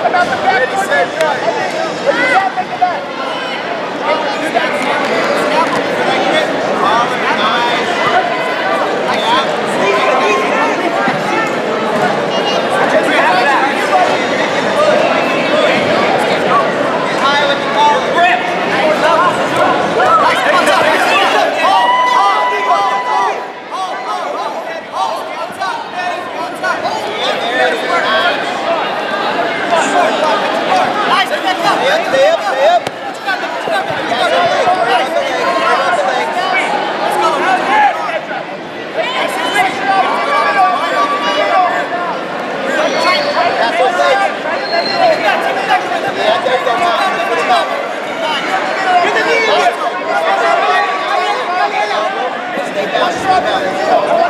About the back. Ready, set, Thank you.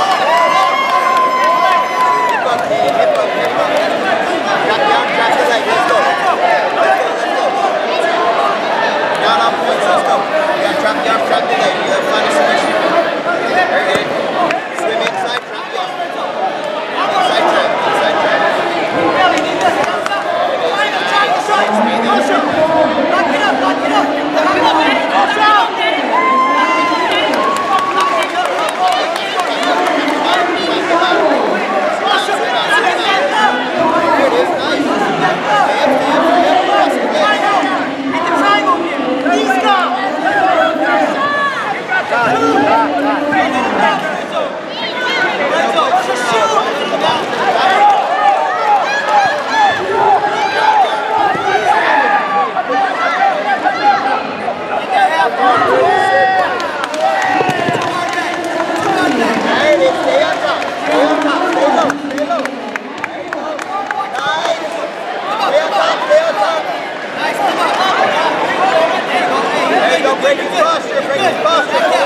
break his posture, break his posture.